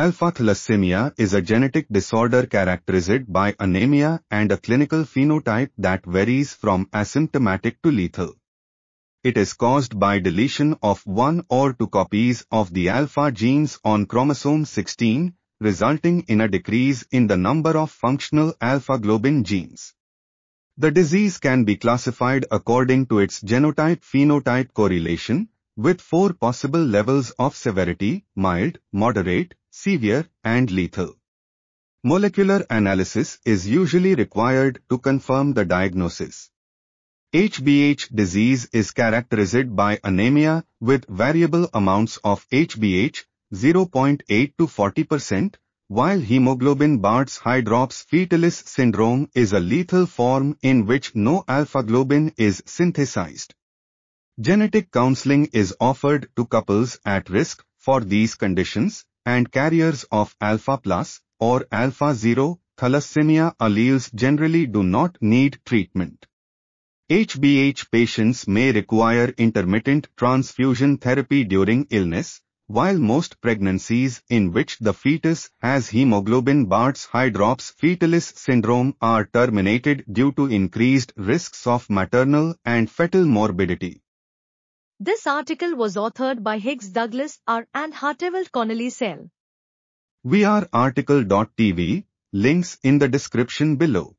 Alpha thalassemia is a genetic disorder characterized by anemia and a clinical phenotype that varies from asymptomatic to lethal. It is caused by deletion of one or two copies of the alpha genes on chromosome 16, resulting in a decrease in the number of functional alpha-globin genes. The disease can be classified according to its genotype-phenotype correlation, with four possible levels of severity, mild, moderate, severe, and lethal. Molecular analysis is usually required to confirm the diagnosis. HBH disease is characterized by anemia with variable amounts of HBH 0.8 to 40%, while hemoglobin Bart's hydrops fetalis syndrome is a lethal form in which no alpha-globin is synthesized. Genetic counseling is offered to couples at risk for these conditions and carriers of alpha plus or alpha 0 thalassemia alleles generally do not need treatment. HBH patients may require intermittent transfusion therapy during illness, while most pregnancies in which the fetus has hemoglobin Bart's hydrops fetalis syndrome are terminated due to increased risks of maternal and fetal morbidity. This article was authored by Higgs Douglas R. and Harteveld Cornelis L. We are RTCL.TV, links in the description below.